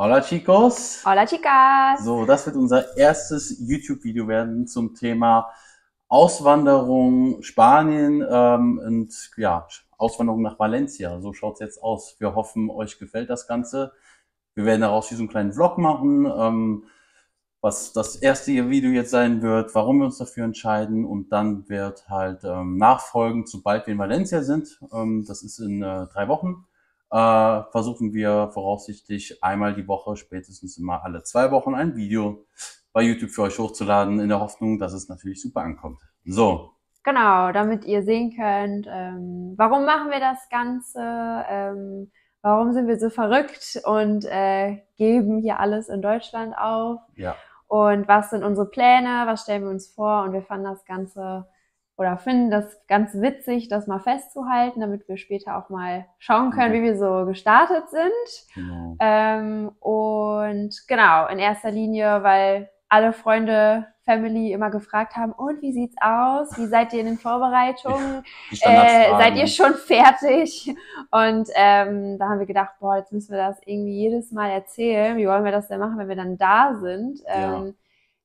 Hola chicos! Hola chicas! So, das wird unser erstes YouTube-Video werden zum Thema Auswanderung Spanien ähm, und ja, Auswanderung nach Valencia. So schaut's jetzt aus. Wir hoffen, euch gefällt das Ganze. Wir werden daraus hier so einen kleinen Vlog machen, ähm, was das erste Video jetzt sein wird, warum wir uns dafür entscheiden und dann wird halt ähm, nachfolgen, sobald wir in Valencia sind. Ähm, das ist in äh, drei Wochen äh, versuchen wir voraussichtlich einmal die Woche, spätestens immer alle zwei Wochen ein Video bei YouTube für euch hochzuladen, in der Hoffnung, dass es natürlich super ankommt. So. Genau, damit ihr sehen könnt, ähm, warum machen wir das Ganze, ähm, warum sind wir so verrückt und äh, geben hier alles in Deutschland auf. Ja. Und was sind unsere Pläne, was stellen wir uns vor und wir fanden das Ganze oder finden das ganz witzig, das mal festzuhalten, damit wir später auch mal schauen können, wie wir so gestartet sind. Genau. Ähm, und genau, in erster Linie, weil alle Freunde, Family immer gefragt haben, und wie sieht's aus? Wie seid ihr in den Vorbereitungen? Äh, seid ihr schon fertig? Und ähm, da haben wir gedacht, boah, jetzt müssen wir das irgendwie jedes Mal erzählen. Wie wollen wir das denn machen, wenn wir dann da sind? Ähm, ja.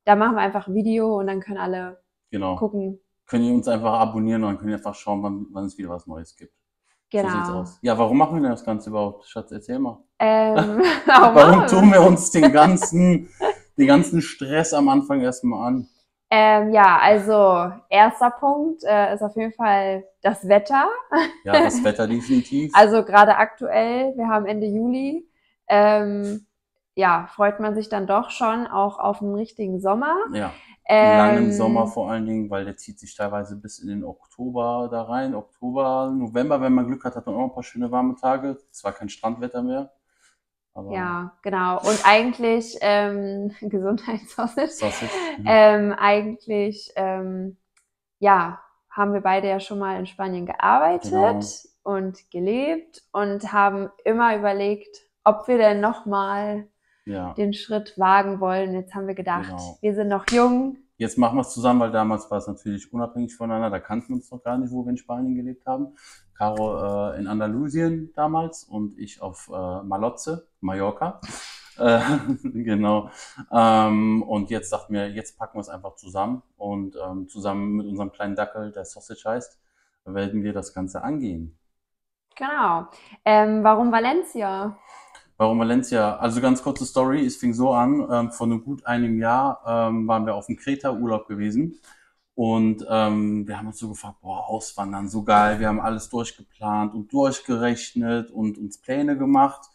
Da machen wir einfach ein Video und dann können alle genau. gucken, könnt ihr uns einfach abonnieren und dann könnt ihr einfach schauen, wann, wann es wieder was Neues gibt. Genau. So sieht's aus. Ja, warum machen wir denn das Ganze überhaupt? Schatz, erzähl mal. Ähm, warum tun wir uns den ganzen, den ganzen Stress am Anfang erstmal an? Ähm, ja, also erster Punkt äh, ist auf jeden Fall das Wetter. Ja, das Wetter definitiv. also gerade aktuell, wir haben Ende Juli. Ähm, ja, freut man sich dann doch schon auch auf einen richtigen Sommer. Ja. Ähm, langen Sommer vor allen Dingen, weil der zieht sich teilweise bis in den Oktober da rein. Oktober, November, wenn man Glück hat, hat man auch ein paar schöne warme Tage. Zwar kein Strandwetter mehr. Aber ja, genau. Und eigentlich ähm, Gesundheitssausage. Sausage. Mhm. Ähm, eigentlich, ähm, ja, haben wir beide ja schon mal in Spanien gearbeitet genau. und gelebt und haben immer überlegt, ob wir denn nochmal ja. den Schritt wagen wollen. Jetzt haben wir gedacht, genau. wir sind noch jung. Jetzt machen wir es zusammen, weil damals war es natürlich unabhängig voneinander. Da kannten wir uns noch gar nicht, wo wir in Spanien gelebt haben. Caro äh, in Andalusien damals und ich auf äh, Malotze, Mallorca. Äh, genau. Ähm, und jetzt dachten wir, jetzt packen wir es einfach zusammen und ähm, zusammen mit unserem kleinen Dackel, der Sausage heißt, werden wir das Ganze angehen. Genau. Ähm, warum Valencia? Warum Valencia? Also ganz kurze Story, es fing so an, ähm, vor einem gut einem Jahr ähm, waren wir auf dem Kreta-Urlaub gewesen und ähm, wir haben uns so gefragt, boah, Auswandern, so geil, wir haben alles durchgeplant und durchgerechnet und uns Pläne gemacht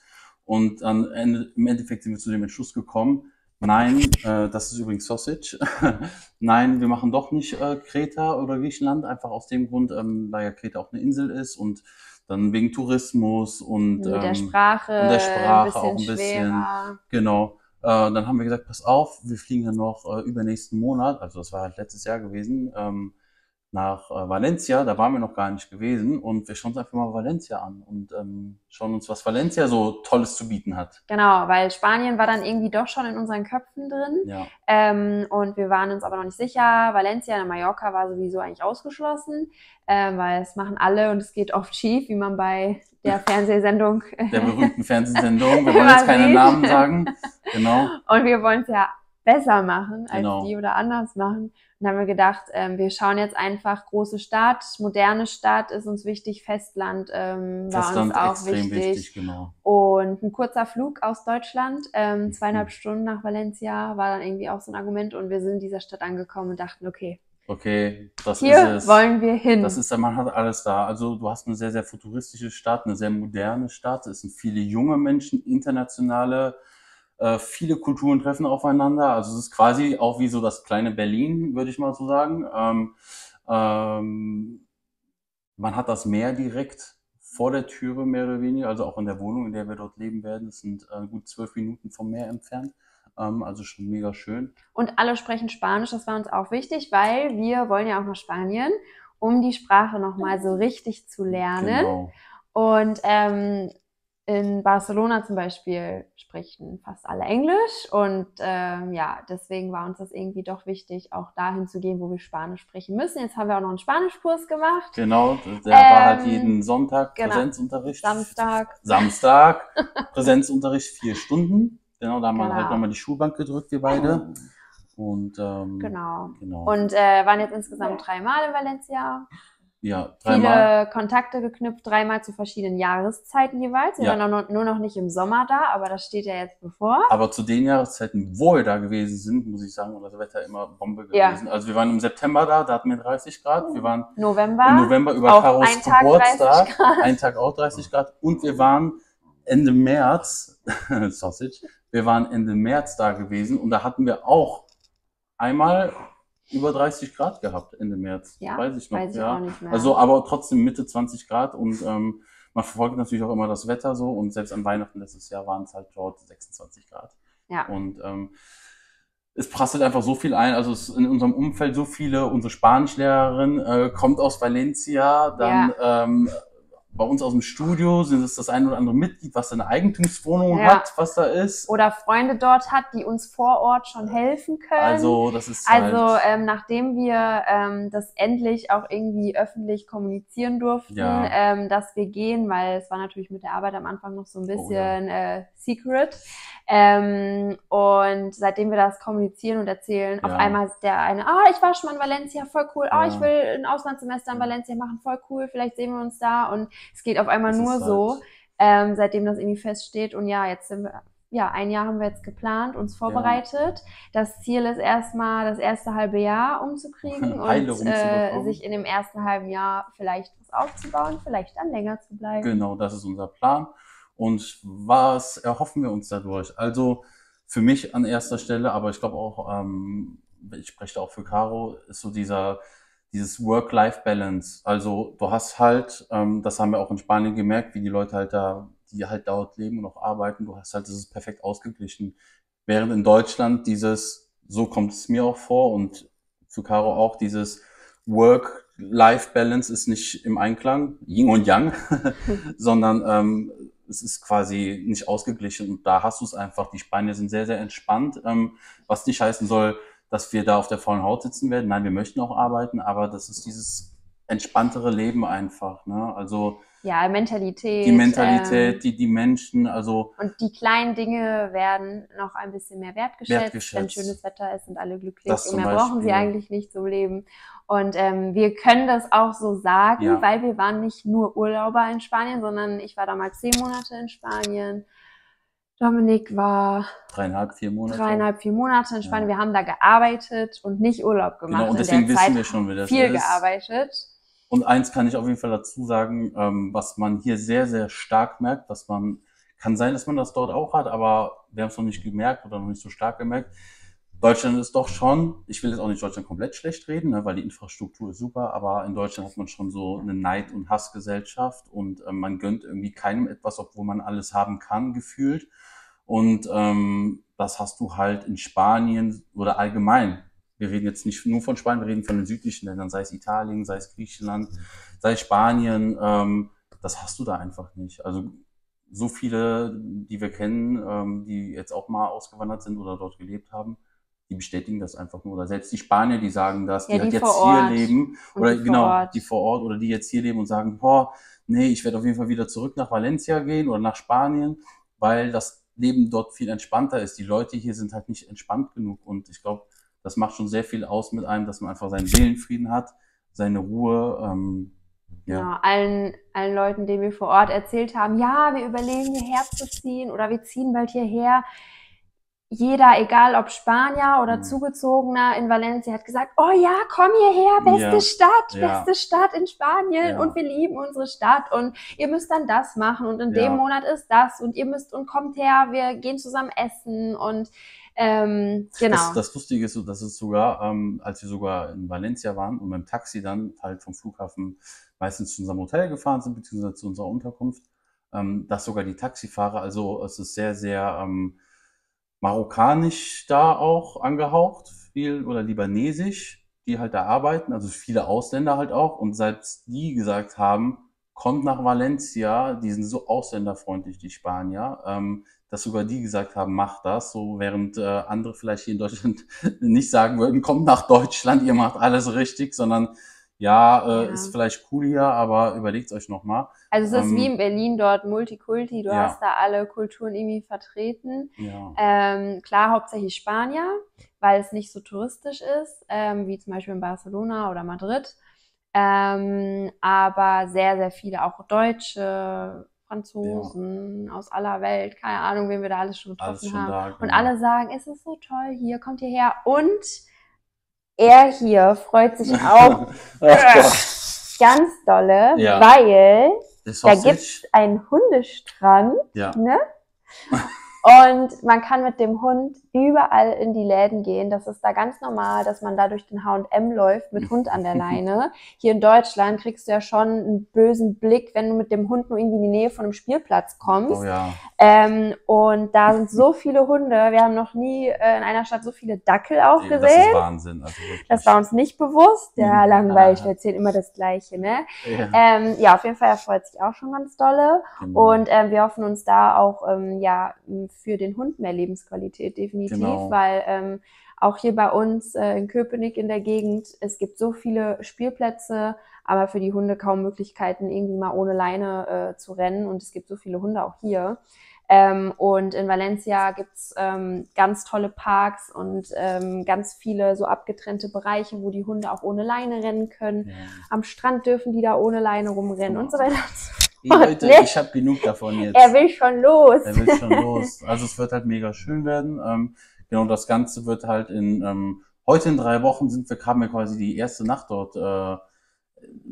und dann Ende, im Endeffekt sind wir zu dem Entschluss gekommen, nein, äh, das ist übrigens Sausage, nein, wir machen doch nicht äh, Kreta oder Griechenland, einfach aus dem Grund, ähm, da ja Kreta auch eine Insel ist und dann wegen Tourismus und, mit der Sprache, ähm, und der Sprache auch ein bisschen. Schwerer. Genau. Äh, dann haben wir gesagt, pass auf, wir fliegen ja noch äh, übernächsten Monat, also das war halt letztes Jahr gewesen, ähm, nach äh, Valencia, da waren wir noch gar nicht gewesen und wir schauen uns einfach mal Valencia an und ähm, schauen uns, was Valencia so Tolles zu bieten hat. Genau, weil Spanien war dann irgendwie doch schon in unseren Köpfen drin ja. ähm, und wir waren uns aber noch nicht sicher. Valencia, Mallorca war sowieso eigentlich ausgeschlossen, ähm, weil es machen alle und es geht oft schief, wie man bei der Fernsehsendung. Der berühmten Fernsehsendung, wir wollen jetzt keine Namen sagen. Genau. Und wir wollen es ja besser machen als genau. die oder anders machen. Und haben wir gedacht, ähm, wir schauen jetzt einfach große Stadt, moderne Stadt ist uns wichtig, Festland ähm, war Festland uns auch wichtig. wichtig genau. Und ein kurzer Flug aus Deutschland, ähm, mhm. zweieinhalb Stunden nach Valencia, war dann irgendwie auch so ein Argument. Und wir sind in dieser Stadt angekommen und dachten, okay, Okay, das Hier ist es. wollen wir hin. Das ist, man hat alles da. Also du hast eine sehr, sehr futuristische Stadt, eine sehr moderne Stadt. Es sind viele junge Menschen, internationale äh, viele Kulturen treffen aufeinander. Also es ist quasi auch wie so das kleine Berlin, würde ich mal so sagen. Ähm, ähm, man hat das Meer direkt vor der Türe mehr oder weniger, also auch in der Wohnung, in der wir dort leben werden. Es sind äh, gut zwölf Minuten vom Meer entfernt. Ähm, also schon mega schön. Und alle sprechen Spanisch, das war uns auch wichtig, weil wir wollen ja auch nach Spanien, um die Sprache nochmal so richtig zu lernen. Genau. Und ähm, in Barcelona zum Beispiel sprechen fast alle Englisch und ähm, ja, deswegen war uns das irgendwie doch wichtig, auch dahin zu gehen, wo wir Spanisch sprechen müssen. Jetzt haben wir auch noch einen Spanischkurs gemacht. Genau, der ähm, war halt ähm, jeden Sonntag genau, Präsenzunterricht. Samstag. Samstag, Präsenzunterricht vier Stunden. Genau, da haben wir Genau. halt nochmal die Schulbank gedrückt, wir beide. Und ähm, Genau. genau. Und äh, waren jetzt insgesamt dreimal in Valencia. Ja, dreimal. Viele Kontakte geknüpft, dreimal zu verschiedenen Jahreszeiten jeweils. Wir Ja. waren noch, nur noch nicht im Sommer da, aber das steht ja jetzt bevor. Aber zu den Jahreszeiten, wo wir da gewesen sind, muss ich sagen, war das Wetter immer Bombe Ja. gewesen. Also wir waren im September da, da hatten wir 30 Grad. Wir waren November. im November über auch Karos ein Tag 30 Geburtstag, Grad. einen Tag auch 30 Grad. Und wir waren Ende März, Sausage, wir waren Ende März da gewesen und da hatten wir auch einmal über 30 Grad gehabt Ende März. Ja, weiß ich noch. Weiß ich ja. auch nicht mehr. Also aber trotzdem Mitte 20 Grad und ähm, man verfolgt natürlich auch immer das Wetter so und selbst an Weihnachten letztes Jahr waren es halt dort 26 Grad. ja. Und ähm, es prasselt einfach so viel ein. Also es in unserem Umfeld so viele, unsere Spanischlehrerin äh, kommt aus Valencia, dann ähm, bei uns aus dem Studio sind es das ein oder andere Mitglied, was eine Eigentumswohnung Ja. hat, was da ist. Oder Freunde dort hat, die uns vor Ort schon helfen können. Also das ist Also halt, ähm, nachdem wir ähm, das endlich auch irgendwie öffentlich kommunizieren durften, Ja. ähm, dass wir gehen, weil es war natürlich mit der Arbeit am Anfang noch so ein Oh, bisschen äh, secret. Ähm, und seitdem wir das kommunizieren und erzählen, auf Ja. einmal ist der eine, ah, ich war schon mal in Valencia, voll cool. Ah, Ja. ich will ein Auslandssemester in Valencia machen, voll cool. Vielleicht sehen wir uns da. Und es geht auf einmal das nur so, halt- ähm, seitdem das irgendwie feststeht. Und ja, jetzt sind wir, ja, ein Jahr haben wir jetzt geplant, uns vorbereitet. Das Ziel ist erstmal das erste halbe Jahr umzukriegen Heile und äh, sich in dem ersten halben Jahr vielleicht was aufzubauen, vielleicht dann länger zu bleiben. Genau, das ist unser Plan. Und was erhoffen wir uns dadurch? Also für mich an erster Stelle, aber ich glaube auch, ähm, ich spreche auch für Caro, ist so dieser, dieses Work-Life-Balance. Also du hast halt, ähm, das haben wir auch in Spanien gemerkt, wie die Leute halt da, die halt dort leben und auch arbeiten, du hast halt, das ist perfekt ausgeglichen. Während in Deutschland dieses, so kommt es mir auch vor und für Caro auch, dieses Work-Life-Balance ist nicht im Einklang, Yin und Yang, sondern ähm, es ist quasi nicht ausgeglichen und da hast du es einfach. Die Spanier sind sehr, sehr entspannt, ähm, was nicht heißen soll, dass wir da auf der vollen Haut sitzen werden. Nein, wir möchten auch arbeiten, aber das ist dieses entspanntere Leben einfach. Ne? Also Ja, Mentalität. die Mentalität, Ähm, die, die Menschen, also und die kleinen Dinge werden noch ein bisschen mehr wertgeschätzt. Wertgeschätzt. Wenn schönes Wetter ist, sind alle glücklich. Das und mehr brauchen sie Beispiel. eigentlich nicht zum Leben. Und ähm, wir können das auch so sagen, Ja. weil wir waren nicht nur Urlauber in Spanien, sondern ich war damals zehn Monate in Spanien. Dominik war dreieinhalb, vier Monate. dreieinhalb, vier Monate in Spanien. Ja. Wir haben da gearbeitet und nicht Urlaub gemacht. Genau, und deswegen wissen Zeit wir schon, wie das viel ist. gearbeitet. Und eins kann ich auf jeden Fall dazu sagen, ähm, was man hier sehr, sehr stark merkt, dass man, kann sein, dass man das dort auch hat, aber wir haben es noch nicht gemerkt oder noch nicht so stark gemerkt. Deutschland ist doch schon, ich will jetzt auch nicht Deutschland komplett schlecht reden, ne, weil die Infrastruktur ist super, aber in Deutschland hat man schon so eine Neid- und Hassgesellschaft und ähm, man gönnt irgendwie keinem etwas, obwohl man alles haben kann, gefühlt. Und ähm, das hast du halt in Spanien oder allgemein. Wir reden jetzt nicht nur von Spanien, wir reden von den südlichen Ländern, sei es Italien, sei es Griechenland, sei es Spanien. Ähm, das hast du da einfach nicht. Also so viele, die wir kennen, ähm, die jetzt auch mal ausgewandert sind oder dort gelebt haben, die bestätigen das einfach nur. Oder selbst die Spanier, die sagen das, die Ja, halt die jetzt vor hier leben. Oder die genau, Ort. die vor Ort oder die jetzt hier leben und sagen, boah, nee, ich werde auf jeden Fall wieder zurück nach Valencia gehen oder nach Spanien, weil das Leben dort viel entspannter ist. Die Leute hier sind halt nicht entspannt genug. Und ich glaube, das macht schon sehr viel aus mit einem, dass man einfach seinen Seelenfrieden hat, seine Ruhe. Ähm, ja. Genau, allen, allen Leuten, denen wir vor Ort erzählt haben, ja, wir überlegen hierher zu ziehen oder wir ziehen bald hierher. Jeder, egal ob Spanier oder Mhm. Zugezogener in Valencia, hat gesagt, oh ja, komm hierher, beste Ja. Stadt, Ja. beste Stadt in Spanien Ja. und wir lieben unsere Stadt und ihr müsst dann das machen und in dem Monat ist das und ihr müsst und kommt her, wir gehen zusammen essen und ähm, genau. Das, das Lustige ist, so, dass es sogar, ähm, als wir sogar in Valencia waren und mit dem Taxi dann halt vom Flughafen meistens zu unserem Hotel gefahren sind, beziehungsweise zu unserer Unterkunft, ähm, dass sogar die Taxifahrer, also es ist sehr, sehr ähm, marokkanisch da auch angehaucht, viel oder libanesisch, die halt da arbeiten, also viele Ausländer halt auch. Und selbst die gesagt haben, kommt nach Valencia, die sind so ausländerfreundlich, die Spanier, ähm, dass sogar die gesagt haben, macht das, so während äh, andere vielleicht hier in Deutschland nicht sagen würden, kommt nach Deutschland, ihr macht alles richtig, sondern ja, äh, Ja. ist vielleicht cool hier, aber überlegt euch nochmal. Also es ist Ähm, wie in Berlin dort Multikulti, du ja. hast da alle Kulturen irgendwie vertreten. Ja. Ähm, klar, hauptsächlich Spanier, weil es nicht so touristisch ist, ähm, wie zum Beispiel in Barcelona oder Madrid. Ähm, aber sehr, sehr viele, auch Deutsche, Franzosen aus aller Welt, keine Ahnung, wen wir da alles schon Alles getroffen schon haben. da. Und genau. alle sagen, es ist so toll hier, kommt hierher. Und er hier freut sich auch ganz dolle, Ja. weil da Sausage. gibt's einen Hundestrand, Ja. ne? Und man kann mit dem Hund überall in die Läden gehen. Das ist da ganz normal, dass man da durch den H&M läuft mit Hund an der Leine. Hier in Deutschland kriegst du ja schon einen bösen Blick, wenn du mit dem Hund nur irgendwie in die Nähe von einem Spielplatz kommst. Oh ja. Ähm, und da sind so viele Hunde. Wir haben noch nie äh, in einer Stadt so viele Dackel auch Das gesehen. ist Wahnsinn. Also. Das war uns nicht bewusst. Ja, Mhm. langweilig, Ah. wir erzählen immer das Gleiche, ne? ja, Ähm, ja, auf jeden Fall, er freut sich auch schon ganz dolle. genau. Und ähm, wir hoffen uns da auch ähm, ja für den Hund mehr Lebensqualität definitiv, Genau. weil ähm, auch hier bei uns äh, in Köpenick in der Gegend, es gibt so viele Spielplätze, aber für die Hunde kaum Möglichkeiten, irgendwie mal ohne Leine äh, zu rennen. Und es gibt so viele Hunde auch hier. Ähm, und in Valencia gibt's ähm, ganz tolle Parks und ähm, ganz viele so abgetrennte Bereiche, wo die Hunde auch ohne Leine rennen können. ja. Am Strand dürfen die da ohne Leine rumrennen und so weiter. Hey, Leute, ne? ich habe genug davon jetzt. Er will schon los. Er will schon los. Also es wird halt mega schön werden. Ähm, genau, das Ganze wird halt in ähm, heute in drei Wochen sind wir, haben wir quasi die erste Nacht dort, äh,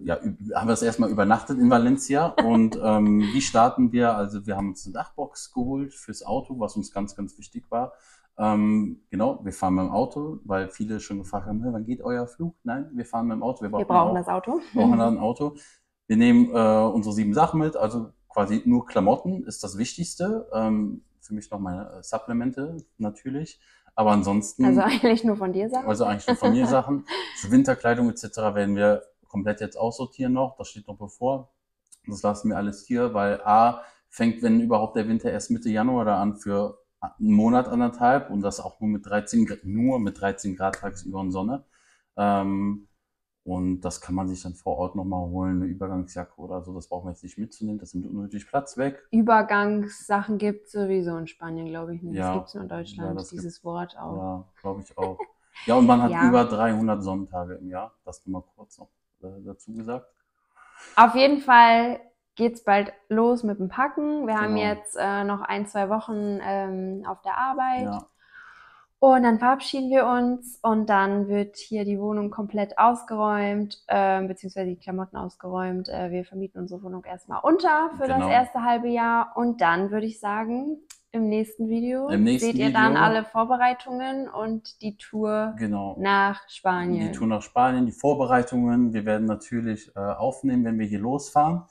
ja, haben wir das erstmal übernachtet in Valencia. Und ähm, wie starten wir? Also wir haben uns eine Dachbox geholt fürs Auto, was uns ganz, ganz wichtig war. Ähm, genau, wir fahren mit dem Auto, weil viele schon gefragt haben, "Hä, wann geht euer Flug? Nein, wir fahren mit dem Auto. Wir brauchen brauchen auch- das Auto. brauchen dann ein Auto. Wir nehmen äh, unsere sieben Sachen mit, also quasi nur Klamotten ist das Wichtigste. Ähm, für mich noch meine äh, Supplemente natürlich. Aber ansonsten, Also also, eigentlich nur von dir sagen. eigentlich nur von mir Sachen. Für Winterkleidung etc. werden wir komplett jetzt aussortieren noch. Das steht noch bevor. Das lassen wir alles hier, weil A fängt, wenn überhaupt der Winter erst Mitte Januar da an für einen Monat, anderthalb und das auch nur mit 13, Grad- nur mit 13 Grad tagsüber und Sonne. Ähm, und das kann man sich dann vor Ort nochmal holen, eine Übergangsjacke oder so. Das brauchen wir jetzt nicht mitzunehmen. Das nimmt unnötig Platz weg. Übergangssachen gibt sowieso in Spanien, glaube ich nicht. Ja. Das gibt's nur in Deutschland, Ja, dieses Wort auch. Ja, glaube ich auch. Ja, und man hat Ja. über 300 Sonnentage im Jahr. Das nur mal kurz noch äh, dazu gesagt. Auf jeden Fall geht's bald los mit dem Packen. Wir haben Genau. jetzt äh, noch ein, zwei Wochen ähm, auf der Arbeit. Ja, Und dann verabschieden wir uns und dann wird hier die Wohnung komplett ausgeräumt, ähm, beziehungsweise die Klamotten ausgeräumt. Äh, wir vermieten unsere Wohnung erstmal unter für das Genau. erste halbe Jahr und dann würde ich sagen, im nächsten Video Im nächsten seht ihr dann alle Vorbereitungen und die Tour genau. nach Spanien. Die Tour nach Spanien, die Vorbereitungen. Wir werden natürlich äh, aufnehmen, wenn wir hier losfahren.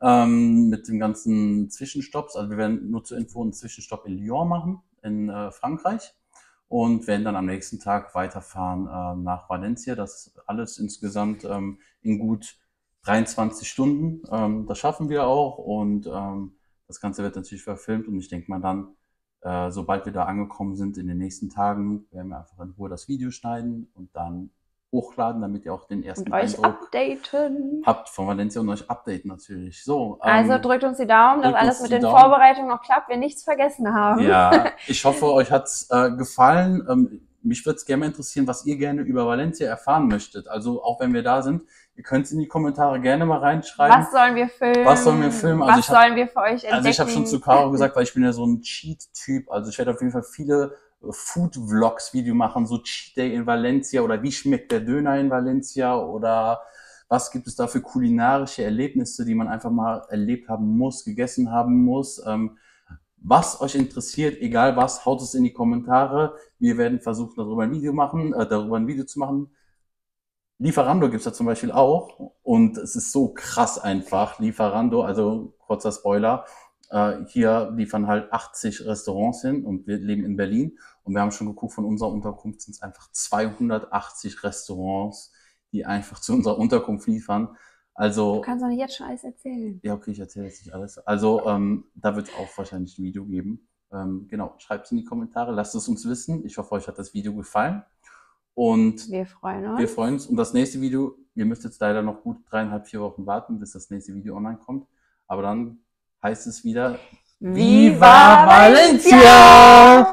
Ähm, mit den ganzen Zwischenstopps. Also wir werden nur zur Info einen Zwischenstopp in Lyon machen, in äh, Frankreich. Und werden dann am nächsten Tag weiterfahren ähm, nach Valencia. Das alles insgesamt ähm, in gut 23 Stunden. Ähm, das schaffen wir auch. Und ähm, das Ganze wird natürlich verfilmt. Und ich denke mal dann, äh, sobald wir da angekommen sind in den nächsten Tagen, werden wir einfach in Ruhe das Video schneiden und dann hochladen, damit ihr auch den ersten und euch Eindruck updaten. habt von Valencia und euch updaten natürlich. So, Also ähm, drückt uns die Daumen, dass alles mit den Daumen. Vorbereitungen noch klappt, wir nichts vergessen haben. Ja, ich hoffe, euch hat's äh, gefallen. Ähm, mich würde es gerne mal interessieren, was ihr gerne über Valencia erfahren möchtet. Also auch wenn wir da sind, ihr könnt es in die Kommentare gerne mal reinschreiben. Was sollen wir filmen? Was sollen wir filmen? Also Was hab- sollen wir für euch entdecken? Also ich habe schon zu Caro gesagt, weil ich bin ja so ein Cheat-Typ. Also ich werde auf jeden Fall viele äh, Food-Vlogs-Video machen, so Cheat Day in Valencia oder wie schmeckt der Döner in Valencia oder was gibt es da für kulinarische Erlebnisse, die man einfach mal erlebt haben muss, gegessen haben muss. Ähm, was euch interessiert, egal was, haut es in die Kommentare. Wir werden versuchen, darüber ein Video machen, äh, darüber ein Video zu machen. Lieferando gibt's da zum Beispiel auch und es ist so krass einfach. Lieferando, also kurzer Spoiler, äh, hier liefern halt 80 Restaurants hin und wir leben in Berlin und wir haben schon geguckt, von unserer Unterkunft sind es einfach 280 Restaurants, die einfach zu unserer Unterkunft liefern. Also Du kannst doch nicht jetzt schon alles erzählen. ja, okay, ich erzähle jetzt nicht alles. Also, ähm, da wird es auch wahrscheinlich ein Video geben. Ähm, genau, schreibt es in die Kommentare, lasst es uns wissen. Ich hoffe, euch hat das Video gefallen. Und Wir freuen uns. wir freuen uns. Und das nächste Video Ihr müsst jetzt leider noch gut dreieinhalb, vier Wochen warten, bis das nächste Video online kommt. Aber dann heißt es wieder Viva Valencia!